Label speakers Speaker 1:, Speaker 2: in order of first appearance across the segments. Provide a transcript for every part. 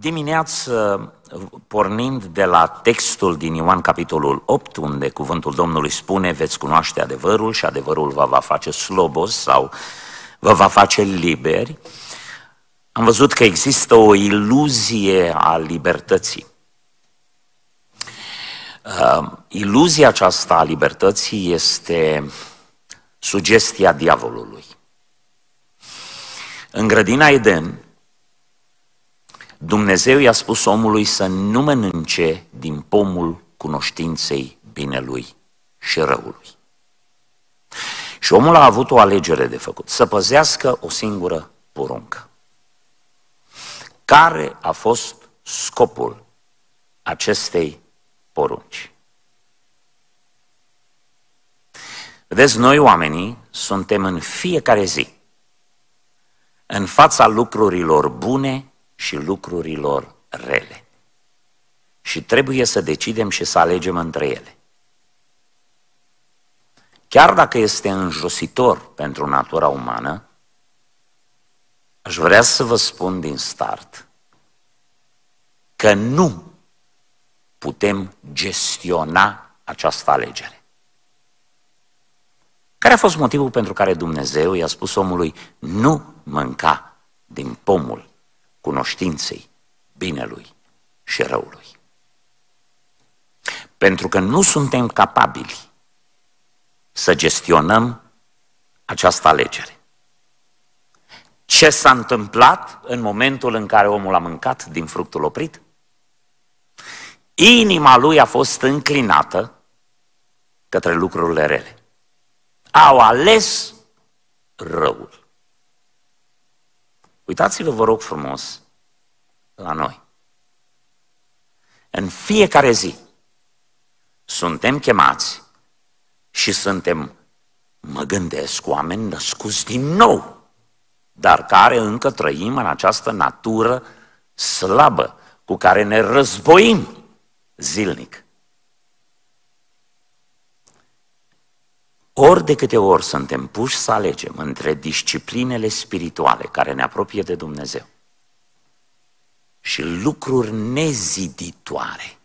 Speaker 1: Dimineață, pornind de la textul din Ioan capitolul 8, unde cuvântul Domnului spune veți cunoaște adevărul și adevărul vă va face slobos sau vă va face liberi, am văzut că există o iluzie a libertății. Uh, iluzia aceasta a libertății este sugestia diavolului. În grădina Eden, Dumnezeu i-a spus omului să nu mănânce din pomul cunoștinței binelui și răului. Și omul a avut o alegere de făcut, să păzească o singură poruncă. Care a fost scopul acestei porunci? Vedeți, noi oamenii suntem în fiecare zi în fața lucrurilor bune și lucrurilor rele. Și trebuie să decidem și să alegem între ele. Chiar dacă este înjositor pentru natura umană, aș vrea să vă spun din start că nu putem gestiona această alegere. Care a fost motivul pentru care Dumnezeu i-a spus omului nu mânca din pomul cunoștinței binelui și răului. Pentru că nu suntem capabili să gestionăm această alegere. Ce s-a întâmplat în momentul în care omul a mâncat din fructul oprit? Inima lui a fost înclinată către lucrurile rele. Au ales răul. Uitați-vă, vă rog frumos, la noi. În fiecare zi suntem chemați și suntem, mă gândesc, oameni născuți din nou, dar care încă trăim în această natură slabă cu care ne războim zilnic. Ori de câte ori suntem puși să alegem între disciplinele spirituale care ne apropie de Dumnezeu și lucruri neziditoare,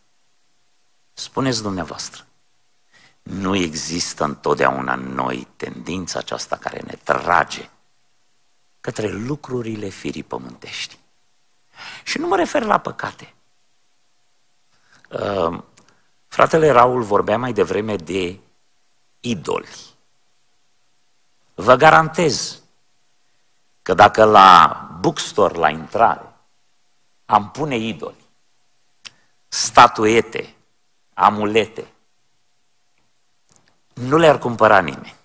Speaker 1: spuneți dumneavoastră, nu există întotdeauna în noi tendința aceasta care ne trage către lucrurile firii pământești. Și nu mă refer la păcate. Uh, fratele Raul vorbea mai devreme de idoli. Vă garantez că dacă la bookstore, la intrare, am pune idoli, statuete, amulete, nu le-ar cumpăra nimeni.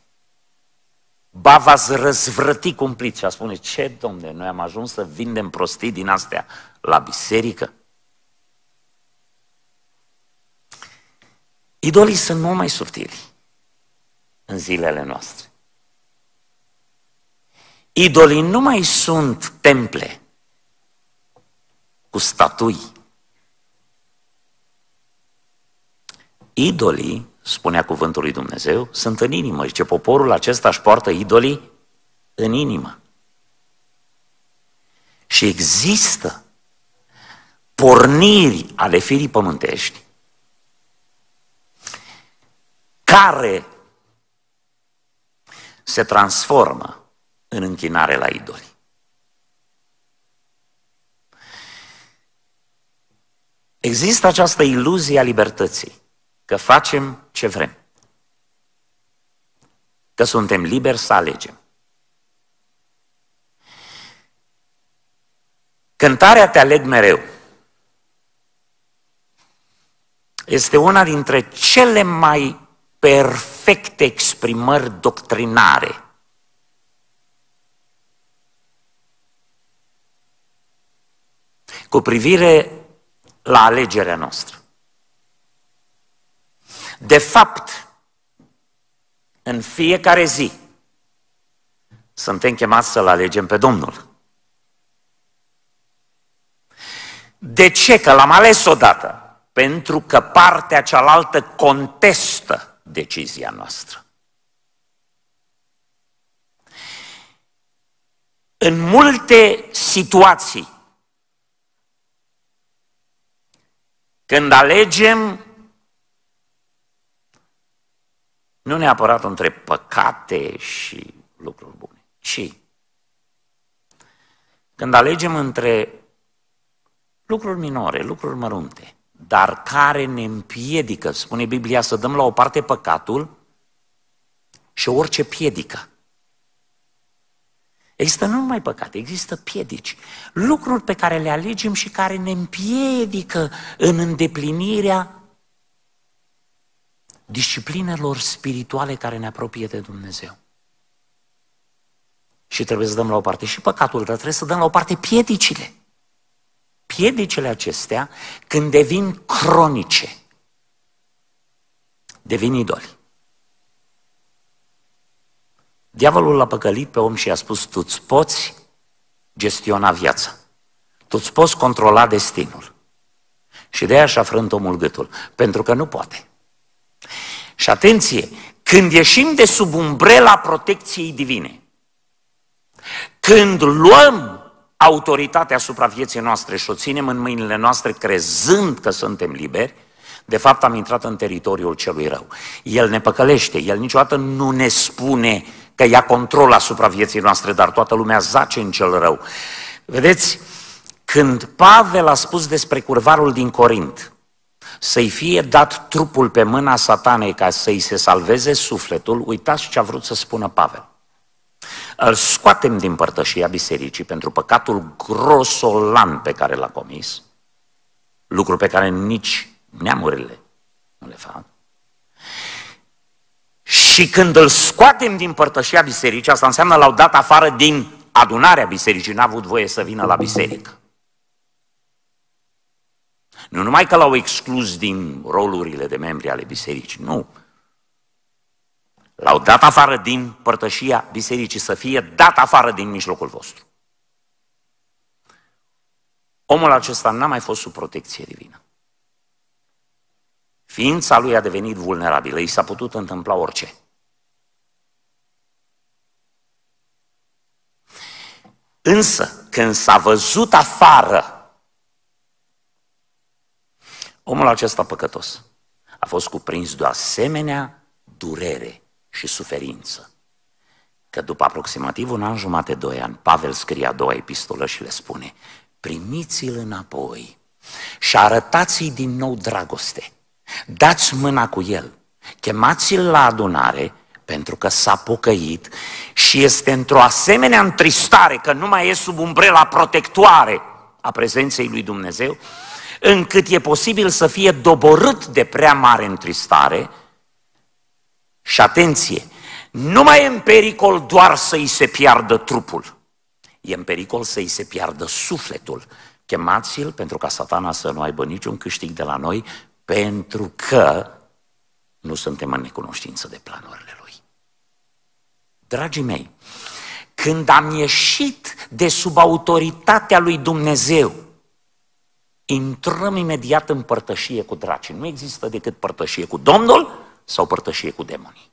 Speaker 1: Ba v-ați răzvrăti cumplit și a spune, ce domne, noi am ajuns să vindem prostii din astea la biserică? Idolii sunt mult mai subtili în zilele noastre. Idolii nu mai sunt temple cu statui. Idolii, spunea cuvântul lui Dumnezeu, sunt în inimă. Ce poporul acesta își poartă idolii în inimă. Și există porniri ale firii pământești care se transformă în închinare la idoli. Există această iluzie a libertății, că facem ce vrem, că suntem liberi să alegem. Cântarea Te aleg mereu este una dintre cele mai perfecte exprimări doctrinare cu privire la alegerea noastră. De fapt, în fiecare zi suntem chemați să-L alegem pe Domnul. De ce? Că l-am ales odată. Pentru că partea cealaltă contestă decizia noastră. În multe situații, Când alegem, nu neapărat între păcate și lucruri bune, ci când alegem între lucruri minore, lucruri mărunte, dar care ne împiedică, spune Biblia, să dăm la o parte păcatul și orice piedică. Există nu numai păcate, există piedici. Lucruri pe care le alegem și care ne împiedică în îndeplinirea disciplinelor spirituale care ne apropie de Dumnezeu. Și trebuie să dăm la o parte și păcatul, dar trebuie să dăm la o parte piedicile. Piedicile acestea, când devin cronice, devin idoli. Diavolul l-a păcălit pe om și a spus, tu îți poți gestiona viața. Tu îți poți controla destinul. Și de aia și-a frânt omul gâtul, pentru că nu poate. Și atenție, când ieșim de sub umbrela protecției divine, când luăm autoritatea asupra vieții noastre și o ținem în mâinile noastre crezând că suntem liberi, de fapt am intrat în teritoriul celui rău. El ne păcălește, el niciodată nu ne spune că ia control asupra vieții noastre, dar toată lumea zace în cel rău. Vedeți, când Pavel a spus despre curvarul din Corint, să-i fie dat trupul pe mâna satanei ca să-i se salveze sufletul, uitați ce a vrut să spună Pavel. Îl scoatem din părtășia bisericii pentru păcatul grosolan pe care l-a comis, lucru pe care nici neamurile nu le fac. Și când îl scoatem din părtășia bisericii, asta înseamnă l-au dat afară din adunarea bisericii, n-a avut voie să vină la biserică. Nu numai că l-au exclus din rolurile de membri ale bisericii, nu. L-au dat afară din părtășia bisericii, să fie dat afară din mijlocul vostru. Omul acesta n-a mai fost sub protecție divină. Ființa lui a devenit vulnerabilă, i s-a putut întâmpla orice. Însă, când s-a văzut afară, omul acesta păcătos a fost cuprins de o asemenea durere și suferință. Că după aproximativ un an jumate, doi ani, Pavel scrie a doua epistolă și le spune primiți-l înapoi și arătați-i din nou dragoste. Dați mâna cu el, chemați-l la adunare pentru că s-a pocăit și este într-o asemenea întristare că nu mai e sub umbrela protectoare a prezenței lui Dumnezeu, încât e posibil să fie doborât de prea mare întristare și atenție, nu mai e în pericol doar să-i se piardă trupul, e în pericol să-i se piardă sufletul. Chemați-l pentru ca satana să nu aibă niciun câștig de la noi, pentru că nu suntem în necunoștință de planurile lui. Dragii mei, când am ieșit de sub autoritatea lui Dumnezeu, intrăm imediat în părtășie cu dracii. Nu există decât părtășie cu Domnul sau părtășie cu demonii.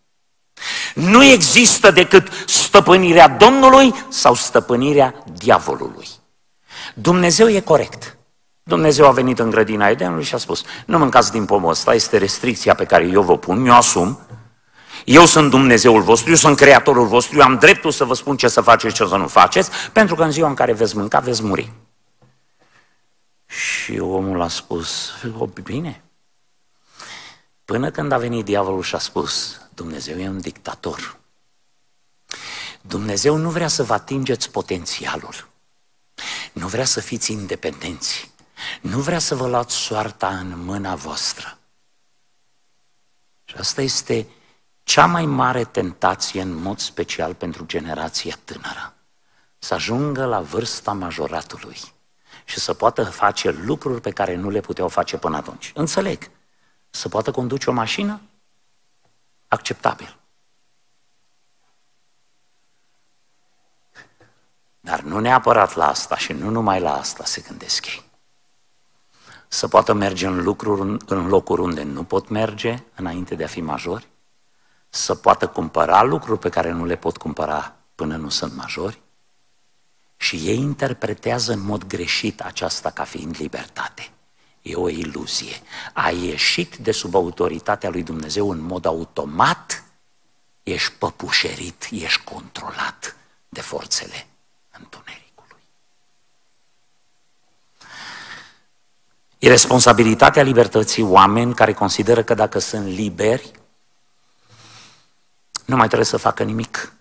Speaker 1: Nu există decât stăpânirea Domnului sau stăpânirea diavolului. Dumnezeu e corect. Dumnezeu a venit în grădina Edenului și a spus, nu mâncați din pomul ăsta, este restricția pe care eu vă pun, mi-o asum, eu sunt Dumnezeul vostru, eu sunt Creatorul vostru, eu am dreptul să vă spun ce să faceți, ce să nu faceți, pentru că în ziua în care veți mânca, veți muri. Și omul a spus, o, bine, Până când a venit diavolul și a spus, Dumnezeu e un dictator. Dumnezeu nu vrea să vă atingeți potențialul. Nu vrea să fiți independenți. Nu vrea să vă luați soarta în mâna voastră. Și asta este cea mai mare tentație în mod special pentru generația tânără. Să ajungă la vârsta majoratului și să poată face lucruri pe care nu le puteau face până atunci. Înțeleg să poată conduce o mașină? Acceptabil. Dar nu neapărat la asta și nu numai la asta se gândesc ei. Să poată merge în, lucruri, în locuri unde nu pot merge înainte de a fi majori, să poată cumpăra lucruri pe care nu le pot cumpăra până nu sunt majori, și ei interpretează în mod greșit aceasta ca fiind libertate. E o iluzie. Ai ieșit de sub autoritatea lui Dumnezeu în mod automat, ești păpușerit, ești controlat de forțele întunericului. E responsabilitatea libertății oameni care consideră că dacă sunt liberi, nu mai trebuie să facă nimic.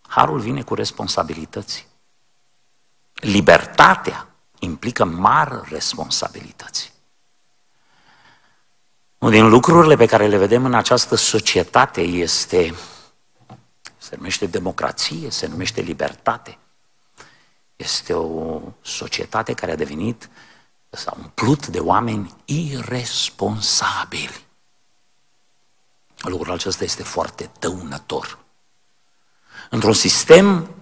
Speaker 1: Harul vine cu responsabilități. Libertatea implică mari responsabilități. Unul din lucrurile pe care le vedem în această societate este, se numește democrație, se numește libertate. Este o societate care a devenit, s-a umplut de oameni irresponsabili. Lucrul acesta este foarte dăunător. Într-un sistem uh,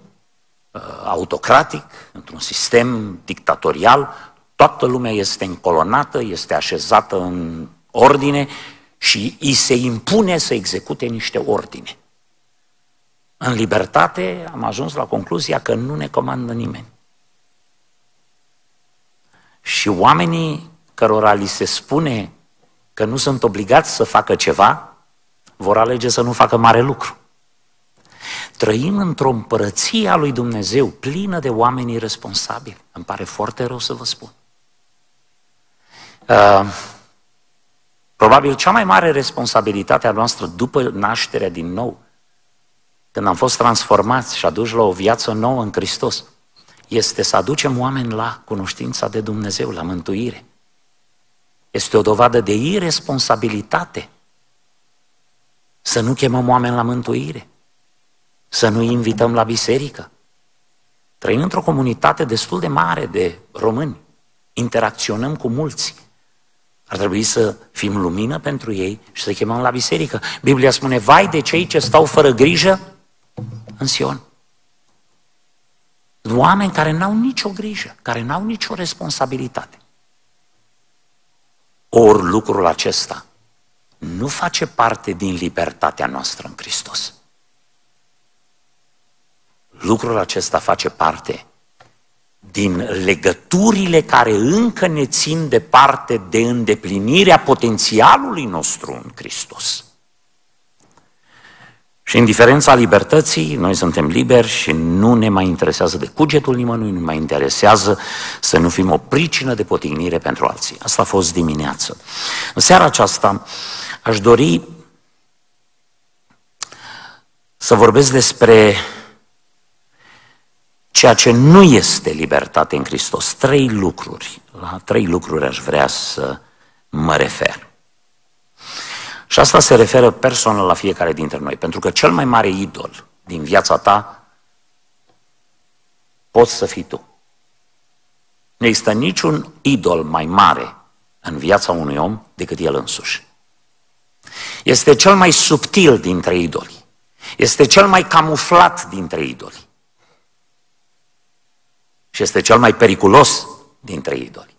Speaker 1: autocratic, într-un sistem dictatorial, toată lumea este încolonată, este așezată în ordine și îi se impune să execute niște ordine. În libertate am ajuns la concluzia că nu ne comandă nimeni. Și oamenii cărora li se spune că nu sunt obligați să facă ceva, vor alege să nu facă mare lucru. Trăim într-o împărăție a lui Dumnezeu plină de oameni responsabili. Îmi pare foarte rău să vă spun. Uh, probabil cea mai mare responsabilitate a noastră după nașterea din nou, când am fost transformați și aduși la o viață nouă în Hristos, este să aducem oameni la cunoștința de Dumnezeu, la mântuire. Este o dovadă de irresponsabilitate să nu chemăm oameni la mântuire, să nu invităm la biserică. Trăim într-o comunitate destul de mare de români, interacționăm cu mulți. Ar trebui să fim lumină pentru ei și să chemăm la biserică. Biblia spune, vai de cei ce stau fără grijă în Sion. Oameni care n-au nicio grijă, care n-au nicio responsabilitate. Ori lucrul acesta nu face parte din libertatea noastră în Hristos. Lucrul acesta face parte din legăturile care încă ne țin departe de îndeplinirea potențialului nostru în Hristos. Și în diferența libertății, noi suntem liberi și nu ne mai interesează de cugetul nimănui, nu mai interesează să nu fim o pricină de potignire pentru alții. Asta a fost dimineață. În seara aceasta aș dori să vorbesc despre ceea ce nu este libertate în Hristos. Trei lucruri. La trei lucruri aș vrea să mă refer. Și asta se referă personal la fiecare dintre noi, pentru că cel mai mare idol din viața ta poți să fii tu. Nu există niciun idol mai mare în viața unui om decât el însuși. Este cel mai subtil dintre idoli. Este cel mai camuflat dintre idoli. Și este cel mai periculos dintre idoli.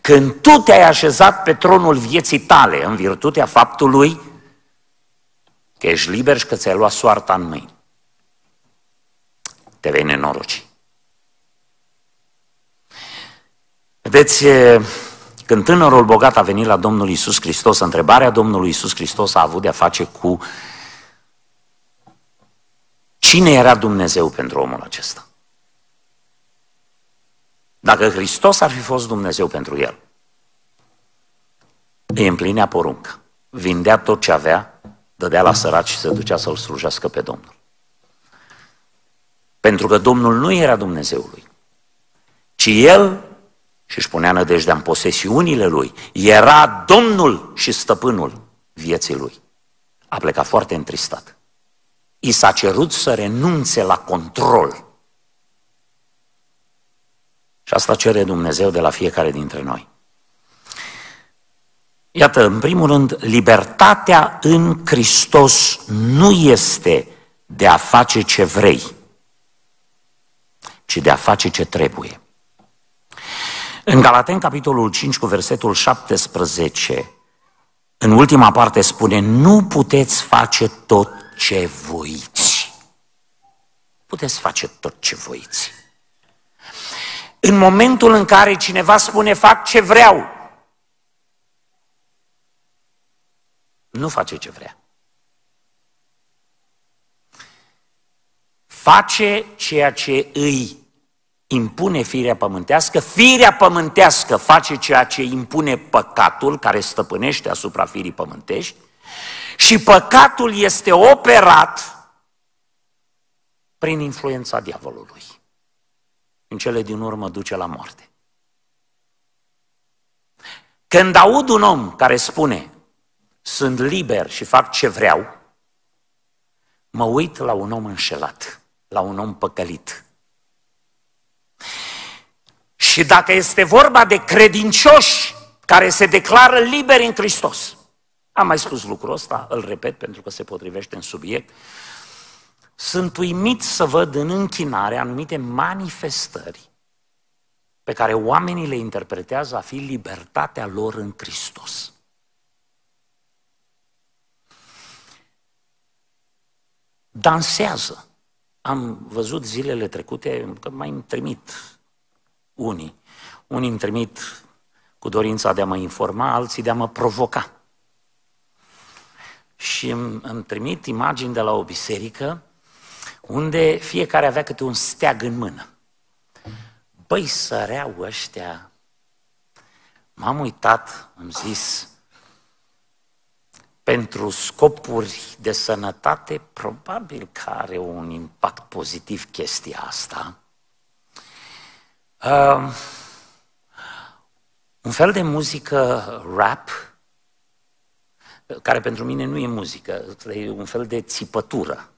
Speaker 1: Când tu te-ai așezat pe tronul vieții tale în virtutea faptului că ești liber și că ți-ai luat soarta în mâini, te vei nenoroci. Vedeți, când tânărul bogat a venit la Domnul Isus Hristos, întrebarea Domnului Isus Hristos a avut de-a face cu cine era Dumnezeu pentru omul acesta. Dacă Hristos ar fi fost Dumnezeu pentru el, îi împlinea poruncă, vindea tot ce avea, dădea la săraci și se ducea să-L slujească pe Domnul. Pentru că Domnul nu era Dumnezeul lui, ci El și își punea nădejdea în posesiunile lui, era Domnul și stăpânul vieții lui. A plecat foarte întristat. I s-a cerut să renunțe la control și asta cere Dumnezeu de la fiecare dintre noi. Iată, în primul rând, libertatea în Hristos nu este de a face ce vrei, ci de a face ce trebuie. În Galaten, capitolul 5, cu versetul 17, în ultima parte spune, nu puteți face tot ce voiți. Puteți face tot ce voiți. În momentul în care cineva spune fac ce vreau, nu face ce vrea. Face ceea ce îi impune firea pământească, firea pământească face ceea ce impune păcatul care stăpânește asupra firii pământești și păcatul este operat prin influența diavolului. În cele din urmă duce la moarte. Când aud un om care spune, sunt liber și fac ce vreau, mă uit la un om înșelat, la un om păcălit. Și dacă este vorba de credincioși care se declară liberi în Hristos, am mai spus lucrul ăsta, îl repet pentru că se potrivește în subiect, sunt uimit să văd în închinare anumite manifestări pe care oamenii le interpretează a fi libertatea lor în Hristos. Dansează. Am văzut zilele trecute că mai îmi trimit unii. Unii îmi trimit cu dorința de a mă informa, alții de a mă provoca. Și îmi, îmi trimit imagini de la o biserică unde fiecare avea câte un steag în mână. Băi, săreau ăștia. M-am uitat, am zis, pentru scopuri de sănătate, probabil că are un impact pozitiv chestia asta. Uh, un fel de muzică rap, care pentru mine nu e muzică, e un fel de țipătură.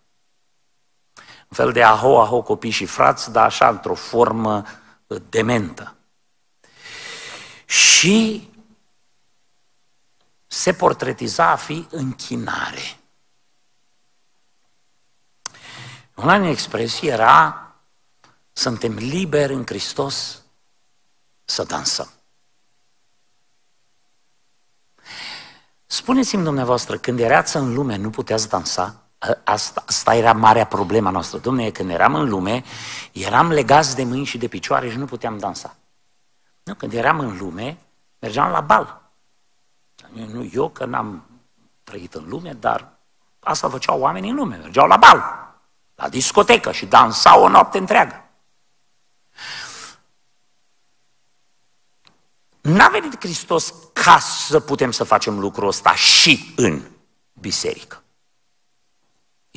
Speaker 1: Un fel de aho, aho, copii și frați, dar așa, într-o formă dementă. Și se portretiza a fi închinare. Una din expresii era suntem liberi în Hristos să dansăm. Spuneți-mi dumneavoastră, când erați în lume, nu puteați dansa? Asta, asta era marea problema noastră. Domnule, când eram în lume, eram legați de mâini și de picioare și nu puteam dansa. Nu, când eram în lume, mergeam la bal. Nu eu, că n-am trăit în lume, dar asta făceau oamenii în lume. Mergeau la bal, la discotecă și dansau o noapte întreagă. N-a venit Hristos ca să putem să facem lucrul ăsta și în biserică.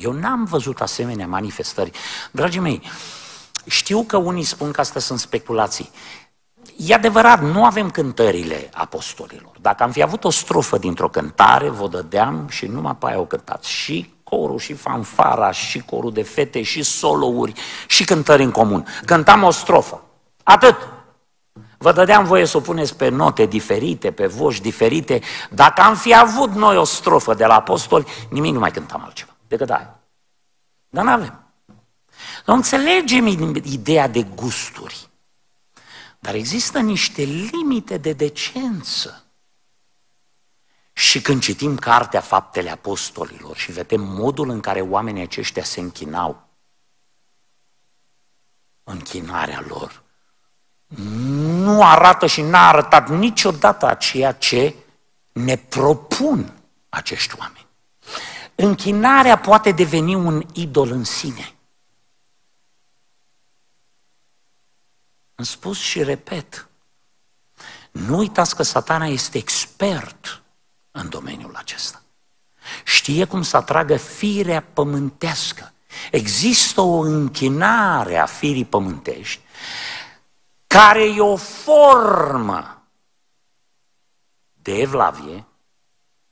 Speaker 1: Eu n-am văzut asemenea manifestări. Dragii mei, știu că unii spun că astea sunt speculații. E adevărat, nu avem cântările apostolilor. Dacă am fi avut o strofă dintr-o cântare, vă dădeam și numai pe aia o cântați. Și corul, și fanfara, și corul de fete, și solouri, și cântări în comun. Cântam o strofă. Atât. Vă dădeam voie să o puneți pe note diferite, pe voci diferite. Dacă am fi avut noi o strofă de la apostoli, nimic nu mai cântam altceva decât aia. Dar nu avem. Nu înțelegem ideea de gusturi. Dar există niște limite de decență. Și când citim cartea Faptele Apostolilor și vedem modul în care oamenii aceștia se închinau, închinarea lor nu arată și n-a arătat niciodată a ceea ce ne propun acești oameni. Închinarea poate deveni un idol în sine. Am spus și repet, nu uitați că satana este expert în domeniul acesta. Știe cum să atragă firea pământească. Există o închinare a firii pământești care e o formă de evlavie,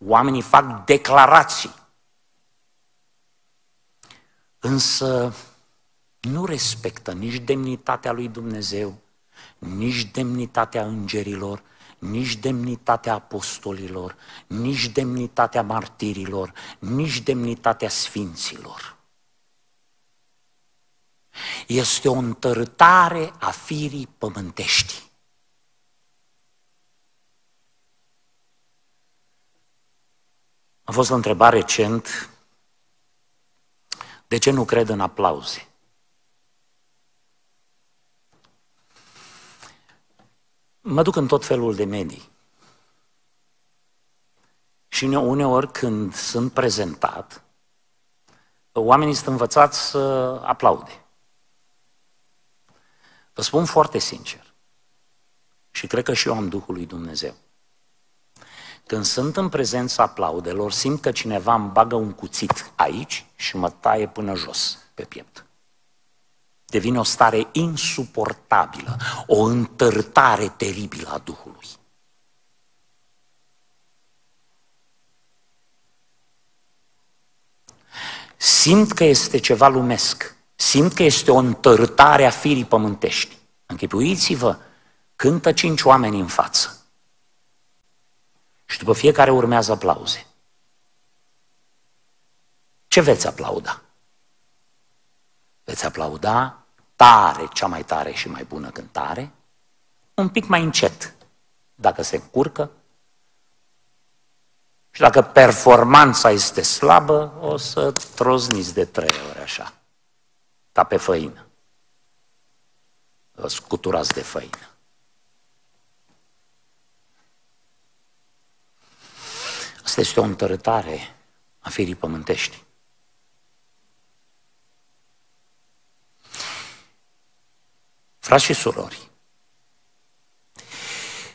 Speaker 1: oamenii fac declarații, însă nu respectă nici demnitatea lui Dumnezeu, nici demnitatea îngerilor, nici demnitatea apostolilor, nici demnitatea martirilor, nici demnitatea sfinților. Este o întărâtare a firii pământești. A fost o întrebare recent, de ce nu cred în aplauze? mă duc în tot felul de medii. Și uneori când sunt prezentat, oamenii sunt învățați să aplaude. Vă spun foarte sincer. Și cred că și eu am Duhul lui Dumnezeu. Când sunt în prezența aplaudelor, simt că cineva îmi bagă un cuțit aici și mă taie până jos, pe piept. Devine o stare insuportabilă, o întărtare teribilă a Duhului. Simt că este ceva lumesc, simt că este o întărtare a firii pământești. Închipuiți-vă, cântă cinci oameni în față. Și după fiecare urmează aplauze. Ce veți aplauda? Veți aplauda tare, cea mai tare și mai bună cântare, un pic mai încet, dacă se încurcă, și dacă performanța este slabă, o să trozniți de trei ori așa, ca pe făină. Vă scuturați de făină. Asta este o întărătare a firii pământești. Frați și surori,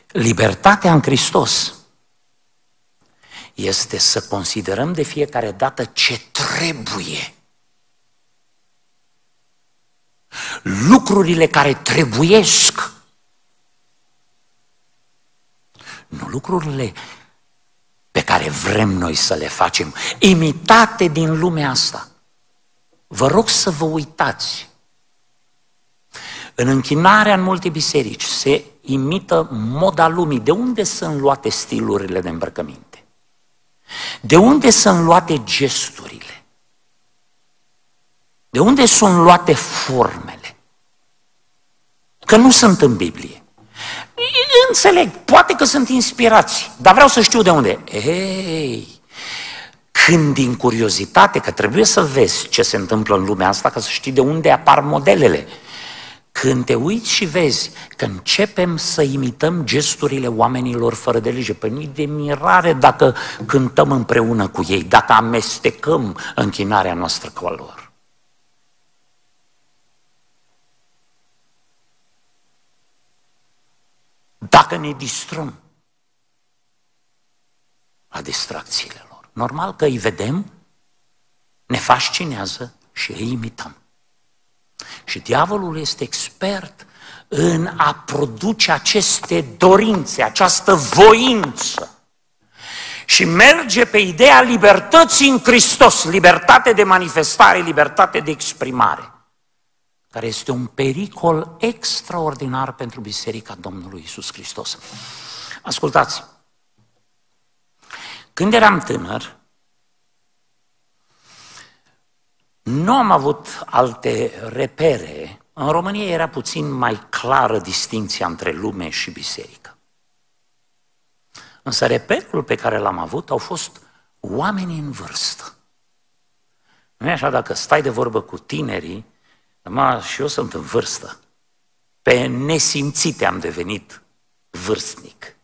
Speaker 1: libertatea în Hristos este să considerăm de fiecare dată ce trebuie. Lucrurile care trebuiesc. Nu lucrurile pe care vrem noi să le facem, imitate din lumea asta. Vă rog să vă uitați. În închinarea în multe biserici se imită moda lumii. De unde sunt luate stilurile de îmbrăcăminte? De unde sunt luate gesturile? De unde sunt luate formele? Că nu sunt în Biblie. Înțeleg, poate că sunt inspirați, dar vreau să știu de unde. Ei, când din curiozitate, că trebuie să vezi ce se întâmplă în lumea asta, ca să știi de unde apar modelele. Când te uiți și vezi că începem să imităm gesturile oamenilor fără de lege, pe nu de mirare dacă cântăm împreună cu ei, dacă amestecăm închinarea noastră cu a lor. Dacă ne distrăm la distracțiile lor. Normal că îi vedem, ne fascinează și îi imităm. Și diavolul este expert în a produce aceste dorințe, această voință. Și merge pe ideea libertății în Hristos, libertate de manifestare, libertate de exprimare care este un pericol extraordinar pentru Biserica Domnului Isus Hristos. Ascultați, când eram tânăr, nu am avut alte repere. În România era puțin mai clară distinția între lume și biserică. Însă reperul pe care l-am avut au fost oameni în vârstă. Nu e așa, dacă stai de vorbă cu tinerii, Ma, și eu sunt în vârstă. Pe nesimțite am devenit vârstnic.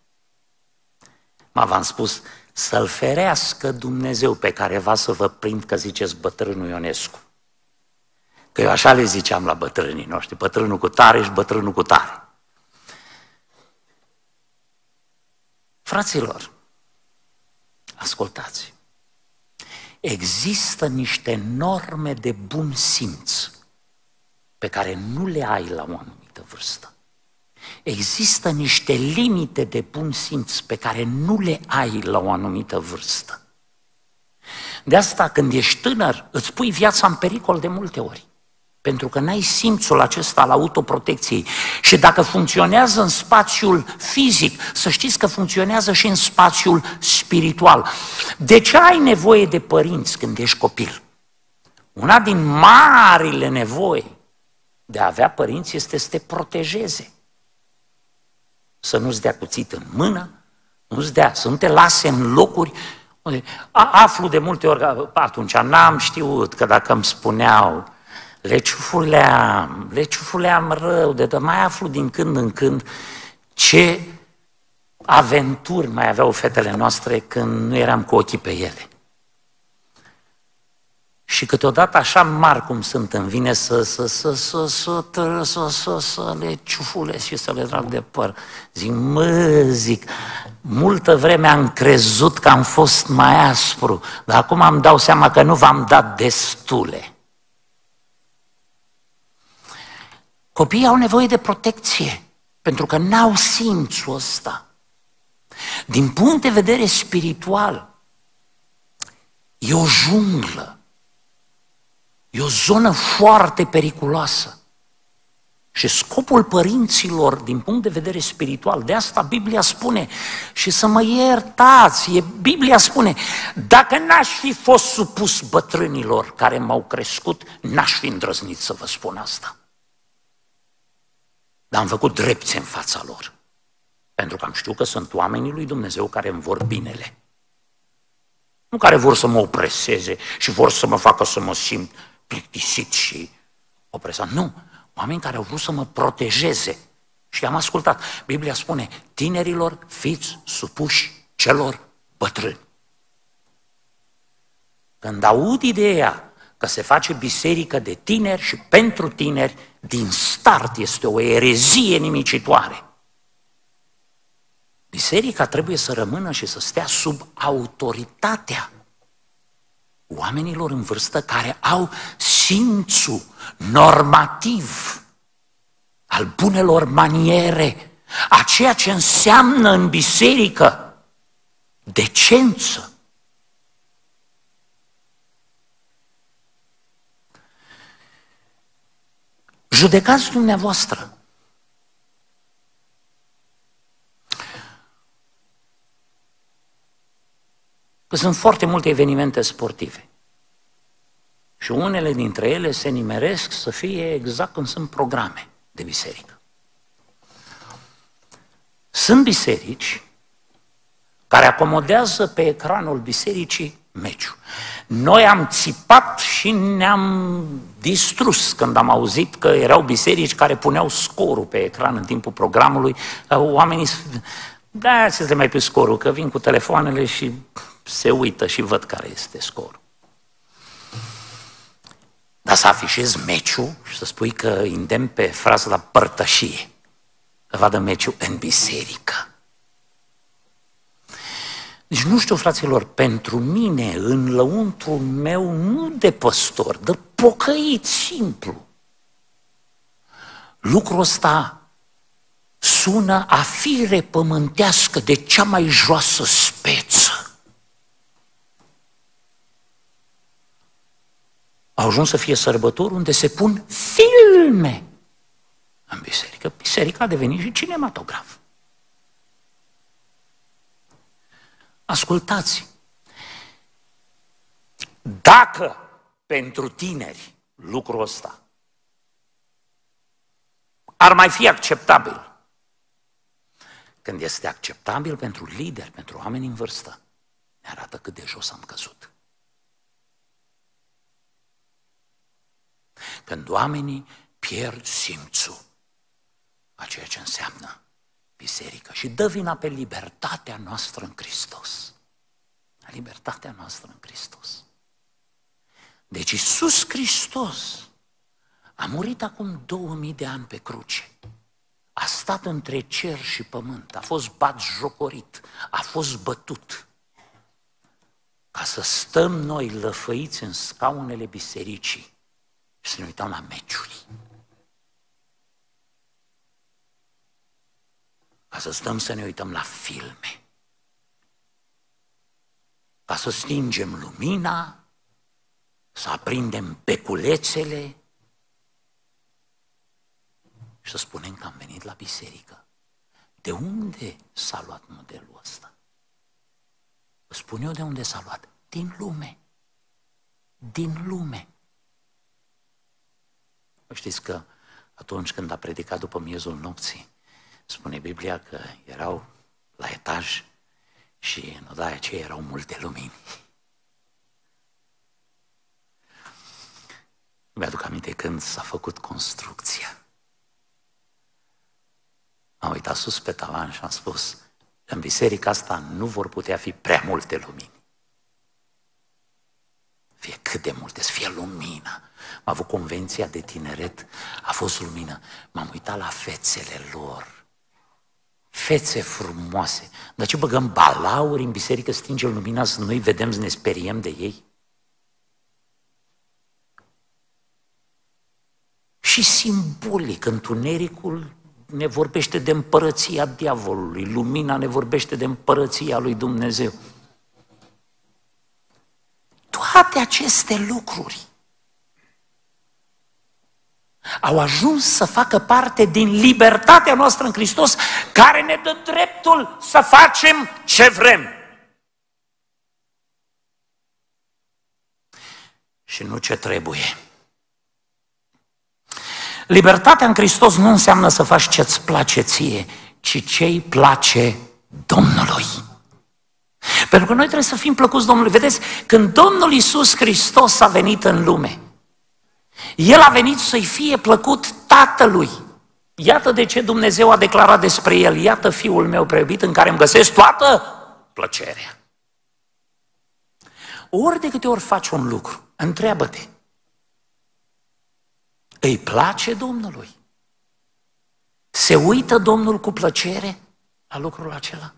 Speaker 1: Ma, v-am spus, să-l ferească Dumnezeu pe care va să vă prind că ziceți bătrânul Ionescu. Că eu așa le ziceam la bătrânii noștri, bătrânul cu tare și bătrânul cu tare. Fraților, ascultați, există niște norme de bun simț pe care nu le ai la o anumită vârstă. Există niște limite de bun simț pe care nu le ai la o anumită vârstă. De asta, când ești tânăr, îți pui viața în pericol de multe ori. Pentru că n-ai simțul acesta al autoprotecției. Și dacă funcționează în spațiul fizic, să știți că funcționează și în spațiul spiritual. De ce ai nevoie de părinți când ești copil? Una din marile nevoi de a avea părinți este să te protejeze. Să nu-ți dea cuțit în mână, nu-ți dea, să nu te lase în locuri unde aflu de multe ori, atunci n-am știut că dacă îmi spuneau le ciufuleam, le ciufuleam rău, de mai aflu din când în când Ce aventuri mai aveau fetele noastre când nu eram cu ochii pe ele. Și câteodată așa mari cum sunt, îmi vine să, să, să, să, să, să, să, să, să le ciufulesc și să le trag de păr. Zic, mă, zic, multă vreme am crezut că am fost mai aspru, dar acum am dau seama că nu v-am dat destule. Copiii au nevoie de protecție, pentru că n-au simțul ăsta. Din punct de vedere spiritual, e o junglă E o zonă foarte periculoasă. Și scopul părinților, din punct de vedere spiritual, de asta Biblia spune, și să mă iertați, e, Biblia spune, dacă n-aș fi fost supus bătrânilor care m-au crescut, n-aș fi îndrăznit să vă spun asta. Dar am făcut drepte în fața lor. Pentru că am știut că sunt oamenii lui Dumnezeu care îmi vor binele. Nu care vor să mă opreseze și vor să mă facă să mă simt plictisit și opresat. Nu, oameni care au vrut să mă protejeze. Și am ascultat. Biblia spune, tinerilor fiți supuși celor bătrâni. Când aud ideea că se face biserică de tineri și pentru tineri, din start este o erezie nimicitoare. Biserica trebuie să rămână și să stea sub autoritatea oamenilor în vârstă care au simțul normativ al bunelor maniere, a ceea ce înseamnă în biserică decență. Judecați dumneavoastră. Că sunt foarte multe evenimente sportive. Și unele dintre ele se nimeresc să fie exact când sunt programe de biserică. Sunt biserici care acomodează pe ecranul bisericii meciul. Noi am țipat și ne-am distrus când am auzit că erau biserici care puneau scorul pe ecran în timpul programului. Oamenii, da, să le mai pe scorul, că vin cu telefoanele și se uită și văd care este scorul. Dar să afișezi meciul și să spui că îndemn pe frază la părtășie, să vadă meciul în biserică. Deci nu știu, fraților, pentru mine, în lăuntru meu, nu de păstor, de pocăit simplu. Lucrul ăsta sună a fire pământească de cea mai joasă speță. Au ajuns să fie sărbători unde se pun filme în biserică. Biserica a devenit și cinematograf. Ascultați, dacă pentru tineri lucrul ăsta ar mai fi acceptabil, când este acceptabil pentru lideri, pentru oameni în vârstă, ne arată cât de jos am căzut. Când oamenii pierd simțul a ceea ce înseamnă biserică și dă vina pe libertatea noastră în Hristos. Libertatea noastră în Hristos. Deci Iisus Hristos a murit acum 2000 de ani pe cruce. A stat între cer și pământ, a fost bat jocorit, a fost bătut. Ca să stăm noi lăfăiți în scaunele bisericii și să ne uităm la meciuri. Ca să stăm să ne uităm la filme. Ca să stingem lumina, să aprindem peculețele și să spunem că am venit la biserică. De unde s-a luat modelul ăsta? spun eu de unde s-a luat. Din lume. Din lume. Știți că atunci când a predicat după miezul nopții, spune Biblia că erau la etaj și în odaia aceea erau multe lumini. Mi-aduc aminte când s-a făcut construcția. Am uitat sus pe tavan și am spus, în biserica asta nu vor putea fi prea multe lumini. Fie cât de multe, să fie lumină. Am avut convenția de tineret, a fost lumină. M-am uitat la fețele lor. Fețe frumoase. Dar ce băgăm balauri în biserică, stingem lumina să noi vedem, să ne speriem de ei? Și simbolic, întunericul ne vorbește de împărăția diavolului, lumina ne vorbește de împărăția lui Dumnezeu. Toate aceste lucruri au ajuns să facă parte din libertatea noastră în Hristos, care ne dă dreptul să facem ce vrem. Și nu ce trebuie. Libertatea în Hristos nu înseamnă să faci ce-ți place ție, ci ce-i place Domnului. Pentru că noi trebuie să fim plăcuți Domnului. Vedeți, când Domnul Iisus Hristos a venit în lume, El a venit să-i fie plăcut Tatălui. Iată de ce Dumnezeu a declarat despre El, iată Fiul meu preubit în care îmi găsesc toată plăcerea. Ori de câte ori faci un lucru, întreabă-te, îi place Domnului? Se uită Domnul cu plăcere la lucrul acela?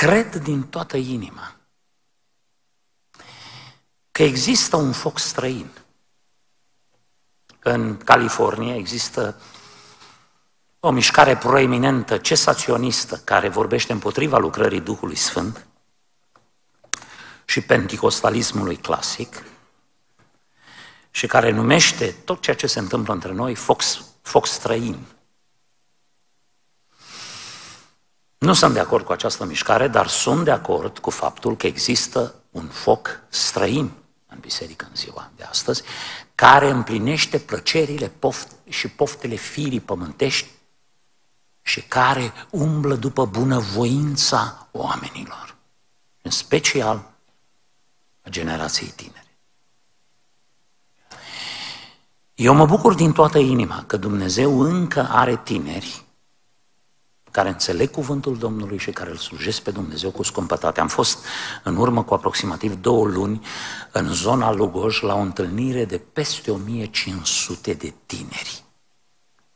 Speaker 1: Cred din toată inima că există un foc străin. În California există o mișcare proeminentă, cesaționistă, care vorbește împotriva lucrării Duhului Sfânt și penticostalismului clasic și care numește tot ceea ce se întâmplă între noi foc, foc străin. Nu sunt de acord cu această mișcare, dar sunt de acord cu faptul că există un foc străin în biserică în ziua de astăzi, care împlinește plăcerile poft și poftele firii pământești și care umblă după bunăvoința oamenilor, în special a generației tinere. Eu mă bucur din toată inima că Dumnezeu încă are tineri care înțeleg cuvântul Domnului și care îl slujesc pe Dumnezeu cu scumpătate. Am fost în urmă cu aproximativ două luni în zona Lugoj la o întâlnire de peste 1500 de tineri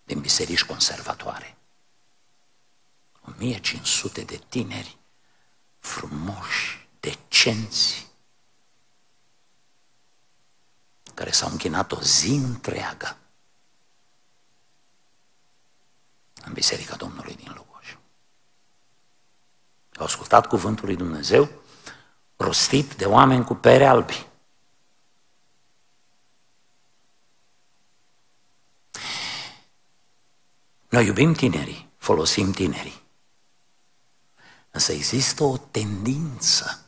Speaker 1: din biserici conservatoare. 1500 de tineri frumoși, decenți, care s-au închinat o zi întreagă în Biserica Domnului din Lugoj. Au ascultat cuvântul lui Dumnezeu rostit de oameni cu pere albi. Noi iubim tinerii, folosim tinerii. Însă există o tendință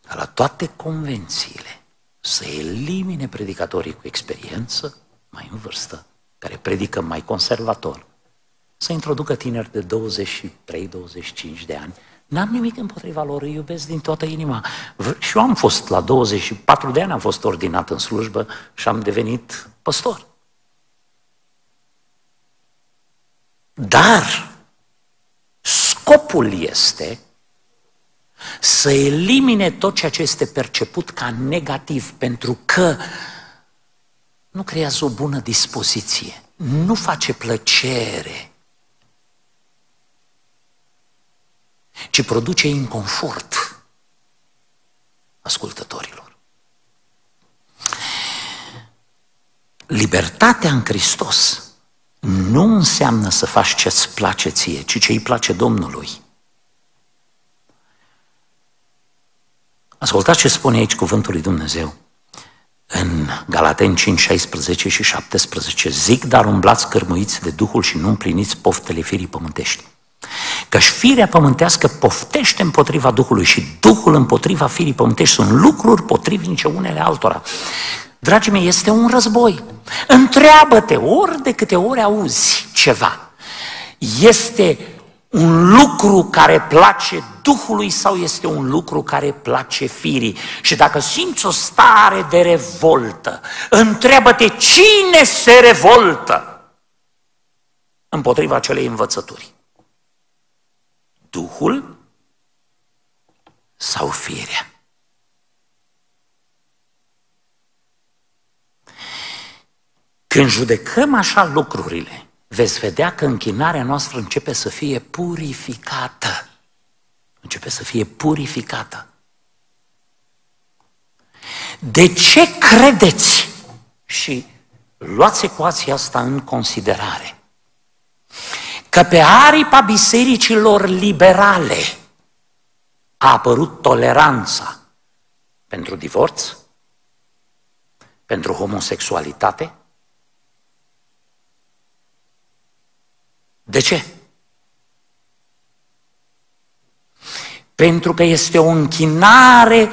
Speaker 1: ca la toate convențiile să elimine predicatorii cu experiență, mai în vârstă, care predică mai conservator, să introducă tineri de 23-25 de ani. N-am nimic împotriva lor, îi iubesc din toată inima. Și eu am fost la 24 de ani, am fost ordinat în slujbă și am devenit păstor. Dar scopul este să elimine tot ceea ce este perceput ca negativ, pentru că nu creează o bună dispoziție, nu face plăcere, ci produce inconfort ascultătorilor. Libertatea în Hristos nu înseamnă să faci ce-ți place ție, ci ce îi place Domnului. Ascultați ce spune aici cuvântul lui Dumnezeu. În Galaten 5, 16 și 17 zic, dar umblați cărmuiți de Duhul și nu împliniți poftele firii pământești. Căci firea pământească poftește împotriva Duhului și Duhul împotriva firii pământești. Sunt lucruri potrivnice unele altora. Dragii mei, este un război. Întreabă-te ori de câte ori auzi ceva. Este un lucru care place Duhului sau este un lucru care place firii. Și dacă simți o stare de revoltă, întreabă-te cine se revoltă împotriva acelei învățături. Duhul sau firea? Când judecăm așa lucrurile, veți vedea că închinarea noastră începe să fie purificată. Începe să fie purificată. De ce credeți? Și luați ecuația asta în considerare. Că pe aripa bisericilor liberale a apărut toleranța pentru divorț, pentru homosexualitate, De ce? Pentru că este o închinare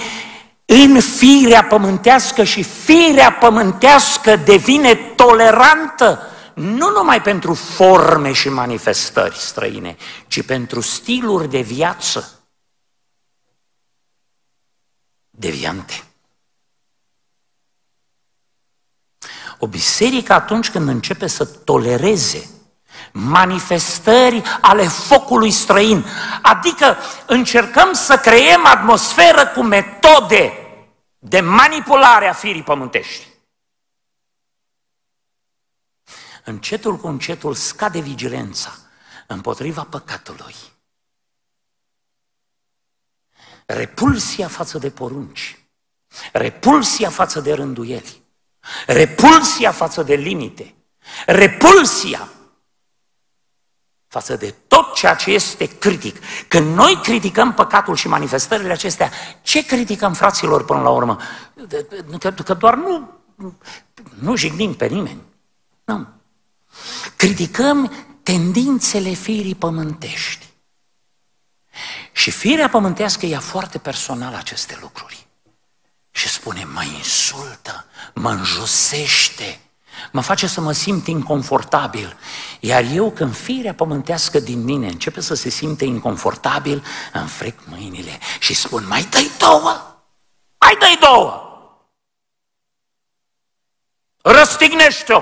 Speaker 1: în firea pământească și firea pământească devine tolerantă nu numai pentru forme și manifestări străine, ci pentru stiluri de viață deviante. O biserică atunci când începe să tolereze manifestări ale focului străin. Adică încercăm să creăm atmosferă cu metode de manipulare a firii pământești. Încetul cu încetul scade vigilența împotriva păcatului. Repulsia față de porunci, repulsia față de rânduieli, repulsia față de limite, repulsia față de tot ceea ce este critic. Când noi criticăm păcatul și manifestările acestea, ce criticăm fraților până la urmă? Că, că doar nu, nu jignim pe nimeni. Nu. Criticăm tendințele firii pământești. Și firea pământească ia foarte personal aceste lucruri. Și spune, mă insultă, mă înjosește, mă face să mă simt inconfortabil. Iar eu, când firea pământească din mine începe să se simte inconfortabil, îmi frec mâinile și spun, mai dai două, mai dai două. Răstignește-o!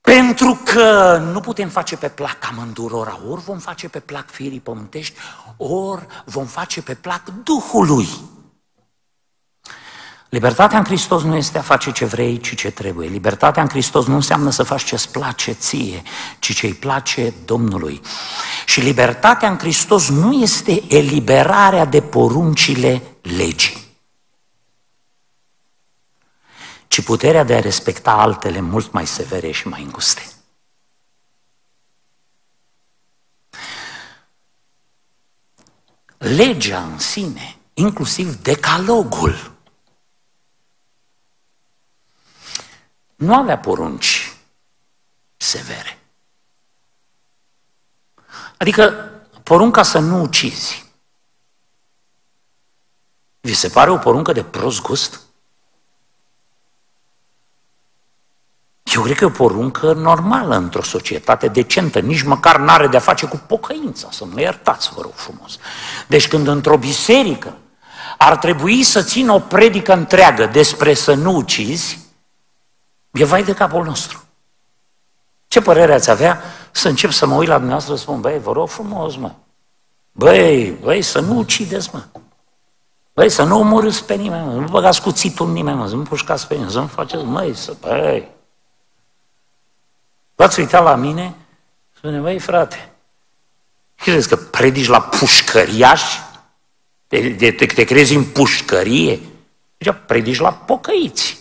Speaker 1: Pentru că nu putem face pe plac amândurora, ori vom face pe plac firii pământești, ori vom face pe plac Duhului. Libertatea în Hristos nu este a face ce vrei, ci ce trebuie. Libertatea în Hristos nu înseamnă să faci ce-ți place ție, ci ce-i place Domnului. Și libertatea în Hristos nu este eliberarea de poruncile legii, ci puterea de a respecta altele mult mai severe și mai înguste. Legea în sine, inclusiv decalogul, nu avea porunci severe. Adică porunca să nu ucizi. Vi se pare o poruncă de prost gust? Eu cred că e o poruncă normală într-o societate decentă, nici măcar n-are de-a face cu pocăința, să mă iertați, vă rog frumos. Deci când într-o biserică ar trebui să țină o predică întreagă despre să nu ucizi, E vai de capul nostru. Ce părere ați avea să încep să mă uit la dumneavoastră să spun, băi, vă rog frumos, mă. Băi, băi, să nu ucideți, mă. Băi, să nu omorâți pe nimeni, mă. Nu băgați cuțitul în nimeni, mă. Să nu pușcați pe nimeni, să nu faceți, măi, să, băi. V-ați uitat la mine? Spune, băi, frate, crezi că predici la pușcăriaș? Te, te, te, te crezi în pușcărie? Deci predici la pocăiți.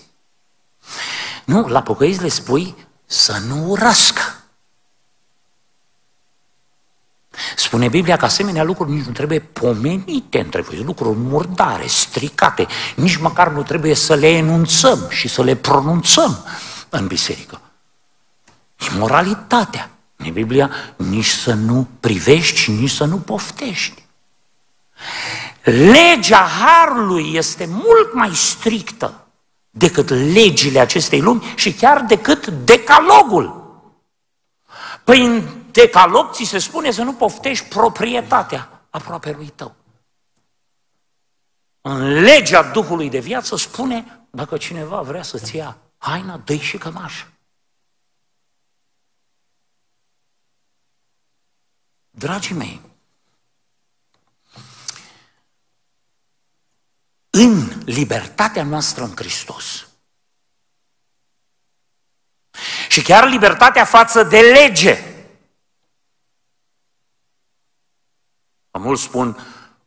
Speaker 1: Nu, la pocăiți le spui să nu urască. Spune Biblia că asemenea lucruri nici nu trebuie pomenite între voi, lucruri murdare, stricate, nici măcar nu trebuie să le enunțăm și să le pronunțăm în biserică. Imoralitatea. În Biblia nici să nu privești, nici să nu poftești. Legea Harului este mult mai strictă decât legile acestei lumi și chiar decât decalogul. Păi în decalog ți se spune să nu poftești proprietatea aproape lui tău. În legea Duhului de viață spune, dacă cineva vrea să-ți ia haina, dă și cămașă. Dragii mei, în libertatea noastră în Hristos, și chiar libertatea față de lege. Mulți spun,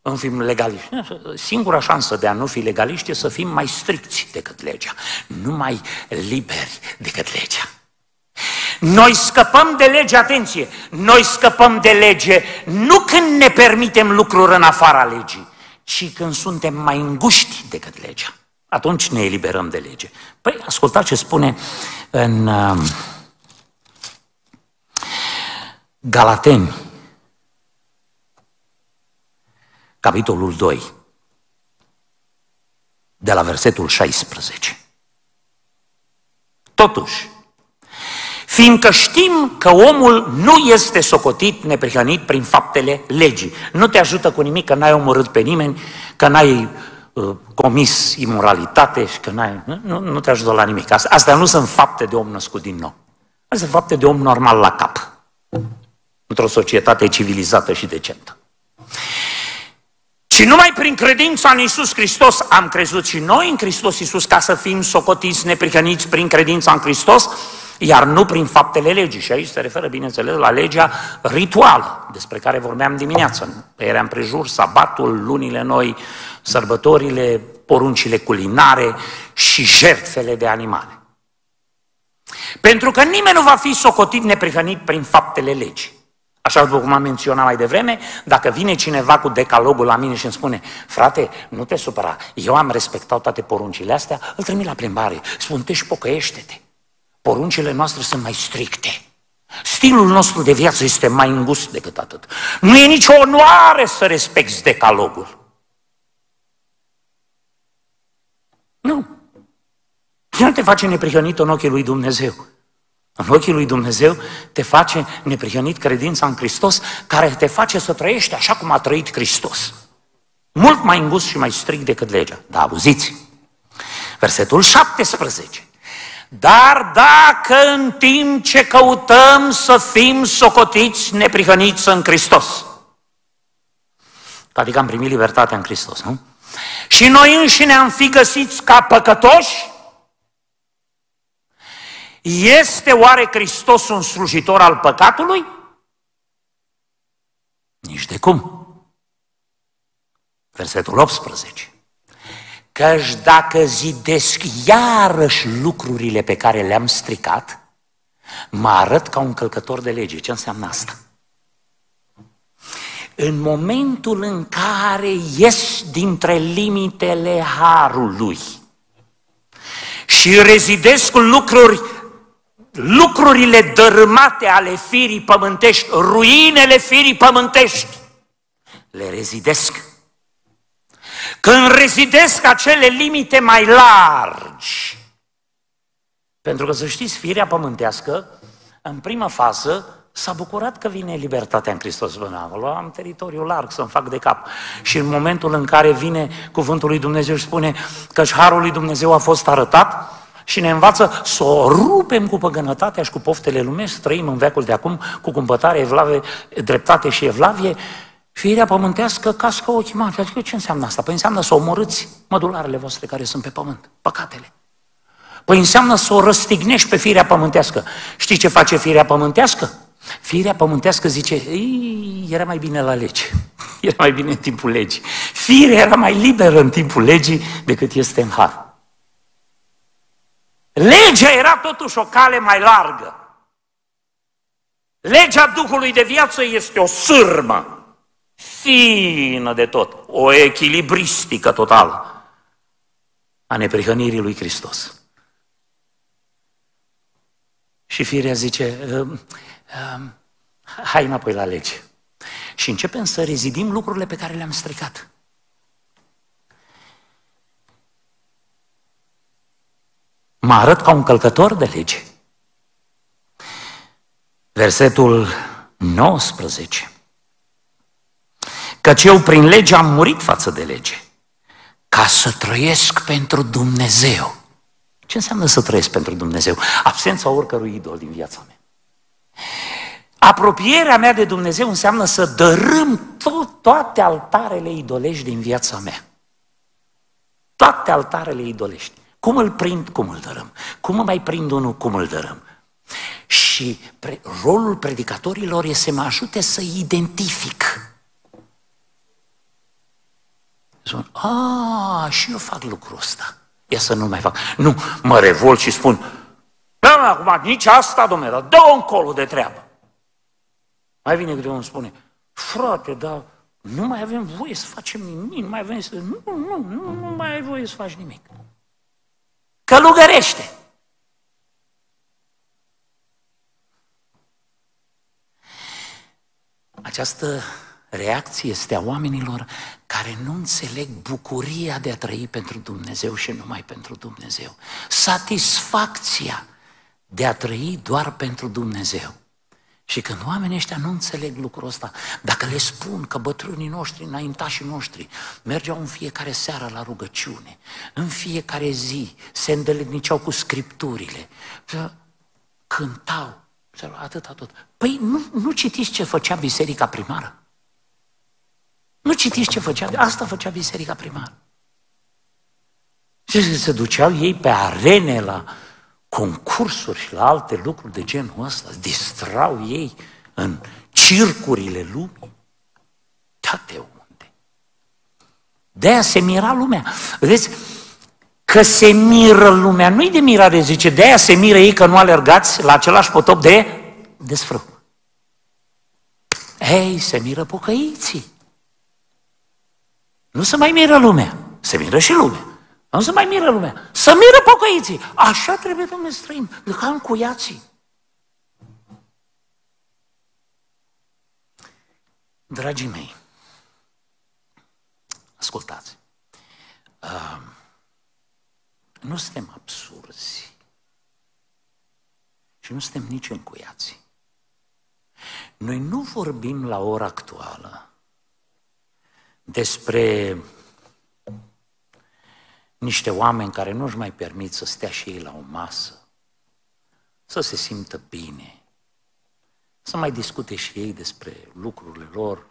Speaker 1: în fim legaliști. Singura șansă de a nu fi legaliști e să fim mai stricți decât legea, nu mai liberi decât legea. Noi scăpăm de lege, atenție, noi scăpăm de lege nu când ne permitem lucruri în afara legii, ci când suntem mai înguști decât legea. Atunci ne eliberăm de lege. Păi, ascultați ce spune în uh, Galateni, capitolul 2, de la versetul 16. Totuși, fiindcă știm că omul nu este socotit neprihănit prin faptele legii. Nu te ajută cu nimic că n-ai omorât pe nimeni, că n-ai uh, comis imoralitate și că n-ai... Nu, nu te ajută la nimic. Astea, astea nu sunt fapte de om născut din nou. Astea sunt fapte de om normal la cap. Într-o societate civilizată și decentă. Și numai prin credința în Isus Hristos am crezut și noi în Hristos Isus ca să fim socotiți, neprihăniți prin credința în Hristos, iar nu prin faptele legii. Și aici se referă, bineînțeles, la legea rituală, despre care vorbeam dimineață. Era împrejur sabatul, lunile noi, sărbătorile, poruncile culinare și jertfele de animale. Pentru că nimeni nu va fi socotit neprihănit prin faptele legii. Așa după cum am menționat mai devreme, dacă vine cineva cu decalogul la mine și îmi spune, frate, nu te supăra, eu am respectat toate poruncile astea, îl trimit la plimbare, spun, te și pocăiește-te. Poruncile noastre sunt mai stricte. Stilul nostru de viață este mai îngust decât atât. Nu e nicio onoare să respecti decalogul. Nu. Și nu te face neprihănit în ochii lui Dumnezeu. În ochii lui Dumnezeu te face neprihănit credința în Hristos, care te face să trăiești așa cum a trăit Hristos. Mult mai îngust și mai strict decât legea. Da, auziți? Versetul 17. Dar dacă în timp ce căutăm să fim socotiți neprihăniți în Hristos, adică am primit libertatea în Hristos, nu? Și noi înșine am fi găsiți ca păcătoși, este oare Hristos un slujitor al păcatului? Nici de cum. Versetul 18. Căci dacă zidesc iarăși lucrurile pe care le-am stricat, mă arăt ca un călcător de lege. Ce înseamnă asta? În momentul în care ies dintre limitele harului și rezidesc lucruri lucrurile dărâmate ale firii pământești, ruinele firii pământești, le rezidesc. Când rezidesc acele limite mai largi, pentru că să știți, firea pământească, în prima fază, s-a bucurat că vine libertatea în Hristos până acolo. Am teritoriu larg să-mi fac de cap. Și în momentul în care vine cuvântul lui Dumnezeu și spune că harul lui Dumnezeu a fost arătat, și ne învață să o rupem cu păgânătatea și cu poftele lumești, să trăim în veacul de acum cu cumpătare, evlave, dreptate și evlavie, firea pământească cască ochii mari. Adică ce înseamnă asta? Păi înseamnă să omorâți mădularele voastre care sunt pe pământ, păcatele. Păi înseamnă să o răstignești pe firea pământească. Știi ce face firea pământească? Firea pământească zice, era mai bine la lege, era mai bine în timpul legii. Firea era mai liberă în timpul legii decât este în har. Legea era totuși o cale mai largă. Legea Duhului de viață este o sârmă fină de tot, o echilibristică totală a neprihănirii lui Hristos. Și firea zice, ehm, ehm, hai înapoi la lege. Și începem să rezidim lucrurile pe care le-am stricat. Mă arăt ca un călcător de lege. Versetul 19. Căci eu prin lege am murit față de lege, ca să trăiesc pentru Dumnezeu. Ce înseamnă să trăiesc pentru Dumnezeu? Absența oricărui idol din viața mea. Apropierea mea de Dumnezeu înseamnă să dărâm tot, toate altarele idolești din viața mea. Toate altarele idolești. Cum îl prind, cum îl dărâm. Cum îl mai prind unul, cum îl dărâm. Și pre- rolul predicatorilor este să mă ajute să identific. Spun, a, și eu fac lucrul ăsta. Ia să nu mai fac. Nu, mă revolt și spun, nu, acum nici asta, domnule, dar dă-o încolo de treabă. Mai vine câte unul spune, frate, dar nu mai avem voie să facem nimic, nu mai avem să... Nu, nu, nu, nu mai ai voie să faci nimic. Călugărește! Această reacție este a oamenilor care nu înțeleg bucuria de a trăi pentru Dumnezeu și numai pentru Dumnezeu. Satisfacția de a trăi doar pentru Dumnezeu. Și când oamenii ăștia nu înțeleg lucrul ăsta, dacă le spun că bătrânii noștri, înaintașii noștri, mergeau în fiecare seară la rugăciune, în fiecare zi se îndeletniceau cu scripturile, cântau, atât, tot. Păi nu, nu citiți ce făcea biserica primară? Nu citiți ce făcea? Asta făcea biserica primară. Și se duceau ei pe arene la concursuri și la alte lucruri de genul ăsta, distrau ei în circurile lumii. Da, de unde? De-aia se mira lumea. Vedeți, că se miră lumea, nu-i de mirare, zice, de-aia se miră ei că nu alergați la același potop de desfrâu. Ei, se miră pocăiții. Nu se mai miră lumea, se miră și lumea. Nu se mai miră lumea. Să miră pocăiții. Așa trebuie, domnule, străin, ca în cuiații. Dragii mei, ascultați, uh, nu suntem absurzi și nu suntem nici încuiați. Noi nu vorbim la ora actuală despre niște oameni care nu-și mai permit să stea și ei la o masă, să se simtă bine, să mai discute și ei despre lucrurile lor,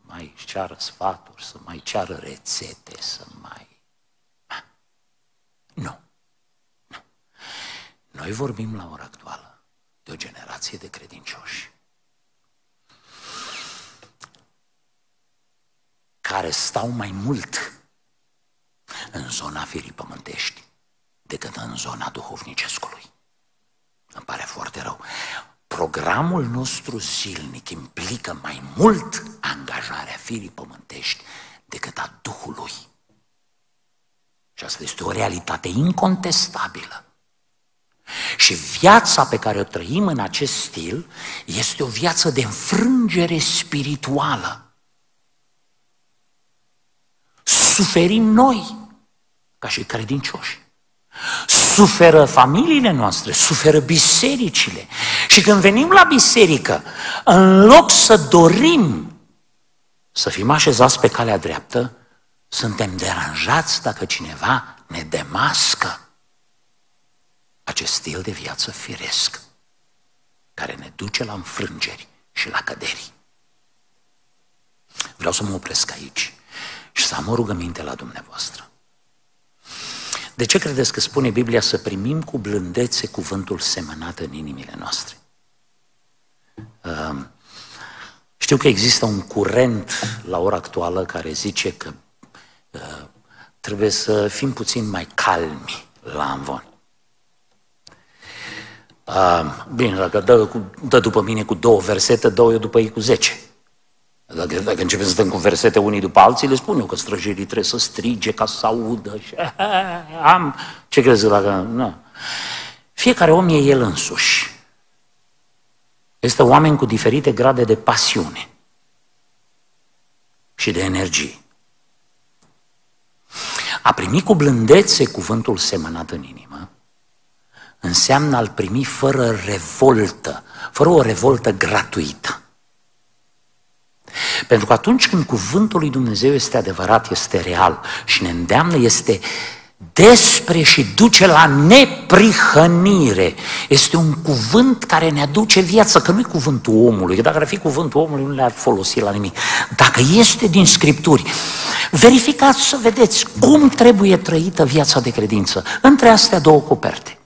Speaker 1: mai ceară sfaturi, să mai ceară rețete, să mai... Nu. nu. Noi vorbim la ora actuală de o generație de credincioși care stau mai mult în zona firii pământești decât în zona duhovnicescului. Îmi pare foarte rău. Programul nostru zilnic implică mai mult angajarea firii pământești decât a Duhului. Și asta este o realitate incontestabilă. Și viața pe care o trăim în acest stil este o viață de înfrângere spirituală suferim noi, ca și credincioși. Suferă familiile noastre, suferă bisericile. Și când venim la biserică, în loc să dorim să fim așezați pe calea dreaptă, suntem deranjați dacă cineva ne demască acest stil de viață firesc care ne duce la înfrângeri și la căderi. Vreau să mă opresc aici și să am o rugăminte la dumneavoastră. De ce credeți că spune Biblia să primim cu blândețe cuvântul semănat în inimile noastre? Știu că există un curent la ora actuală care zice că uh, trebuie să fim puțin mai calmi la Amvon. Bine, dacă dă, cu, dă după mine cu două versete, dau eu după ei cu zece. Dacă, dacă începem să stăm cu versete unii după alții, le spun eu că străjerii trebuie să strige ca să audă. Și, am, ce crezi dacă... Nu. Fiecare om e el însuși. Este oameni cu diferite grade de pasiune și de energie. A primi cu blândețe cuvântul semănat în inimă înseamnă al primi fără revoltă, fără o revoltă gratuită. Pentru că atunci când cuvântul lui Dumnezeu este adevărat, este real și ne îndeamnă, este despre și duce la neprihănire. Este un cuvânt care ne aduce viață, că nu e cuvântul omului, că dacă ar fi cuvântul omului nu le-ar folosi la nimic. Dacă este din Scripturi, verificați să vedeți cum trebuie trăită viața de credință între astea două coperte.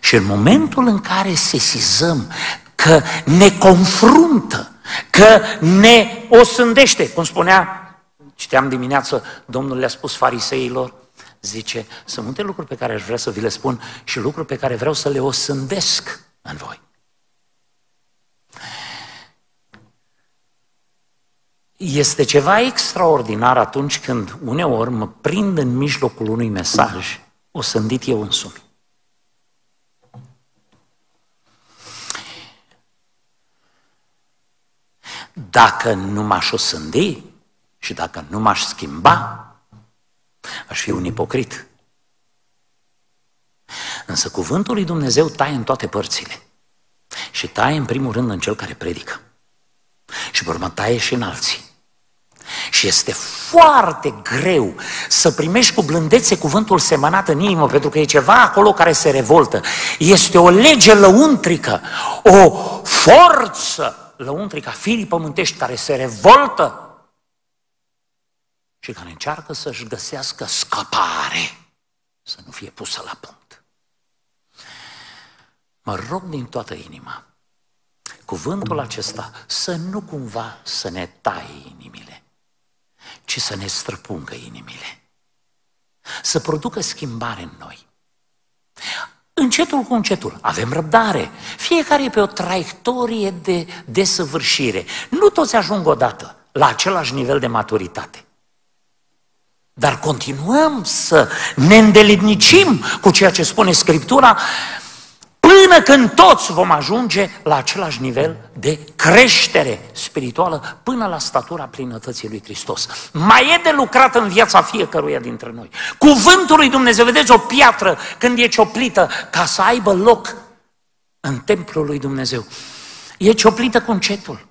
Speaker 1: Și în momentul în care sesizăm că ne confruntă, că ne osândește, cum spunea Citeam dimineață, Domnul le-a spus fariseilor, zice, sunt multe lucruri pe care aș vrea să vi le spun și lucruri pe care vreau să le osândesc în voi. Este ceva extraordinar atunci când uneori mă prind în mijlocul unui mesaj osândit eu însumi. Dacă nu m-aș osândi, și dacă nu m-aș schimba, aș fi un ipocrit. Însă cuvântul lui Dumnezeu taie în toate părțile. Și taie în primul rând în cel care predică. Și pe urmă taie și în alții. Și este foarte greu să primești cu blândețe cuvântul semănat în inimă, pentru că e ceva acolo care se revoltă. Este o lege lăuntrică, o forță lăuntrică a firii pământești care se revoltă și care încearcă să-și găsească scăpare, să nu fie pusă la punct. Mă rog din toată inima, cuvântul acesta să nu cumva să ne taie inimile, ci să ne străpungă inimile, să producă schimbare în noi. Încetul cu încetul, avem răbdare. Fiecare e pe o traiectorie de desăvârșire. Nu toți ajung odată la același nivel de maturitate. Dar continuăm să ne îndeletnicim cu ceea ce spune Scriptura până când toți vom ajunge la același nivel de creștere spirituală până la statura plinătății lui Hristos. Mai e de lucrat în viața fiecăruia dintre noi. Cuvântul lui Dumnezeu, vedeți o piatră când e cioplită ca să aibă loc în templul lui Dumnezeu. E cioplită cu încetul.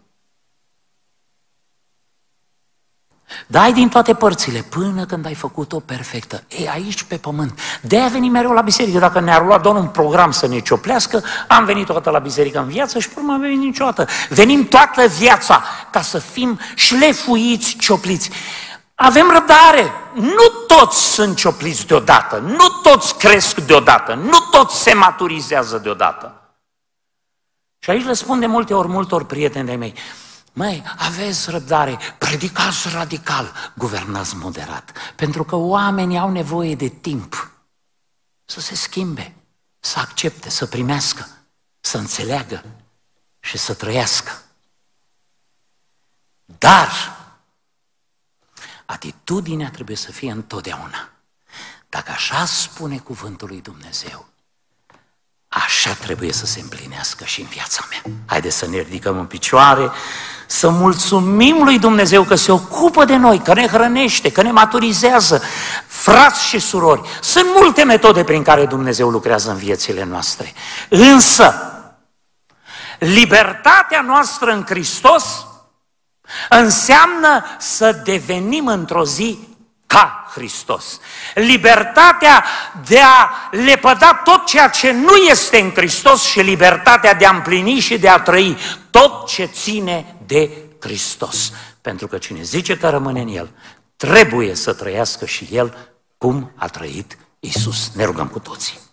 Speaker 1: Dai din toate părțile până când ai făcut-o perfectă. E aici pe pământ. De a venit mereu la biserică. Dacă ne-ar luat doar un program să ne cioplească, am venit toată la biserică în viață și până am venit niciodată. Venim toată viața ca să fim șlefuiți, ciopliți. Avem răbdare. Nu toți sunt ciopliți deodată. Nu toți cresc deodată. Nu toți se maturizează deodată. Și aici răspund de multe ori multor prieteni de mei. Măi, aveți răbdare, predicați radical, guvernați moderat, pentru că oamenii au nevoie de timp să se schimbe, să accepte, să primească, să înțeleagă și să trăiască. Dar atitudinea trebuie să fie întotdeauna. Dacă așa spune cuvântul lui Dumnezeu, așa trebuie să se împlinească și în viața mea. Haideți să ne ridicăm în picioare să mulțumim lui Dumnezeu că se ocupă de noi, că ne hrănește, că ne maturizează. Frați și surori, sunt multe metode prin care Dumnezeu lucrează în viețile noastre. Însă, libertatea noastră în Hristos înseamnă să devenim într-o zi ca Hristos. Libertatea de a lepăda tot ceea ce nu este în Hristos și libertatea de a împlini și de a trăi tot ce ține de Hristos. Pentru că cine zice că rămâne în El, trebuie să trăiască și El cum a trăit Isus. Ne rugăm cu toții.